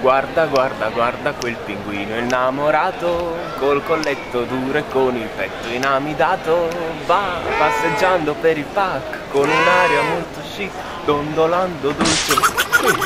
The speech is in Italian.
Guarda, guarda, guarda quel pinguino innamorato Col colletto duro e con il petto inamidato Va passeggiando per il park con un'aria molto chic Dondolando dolce.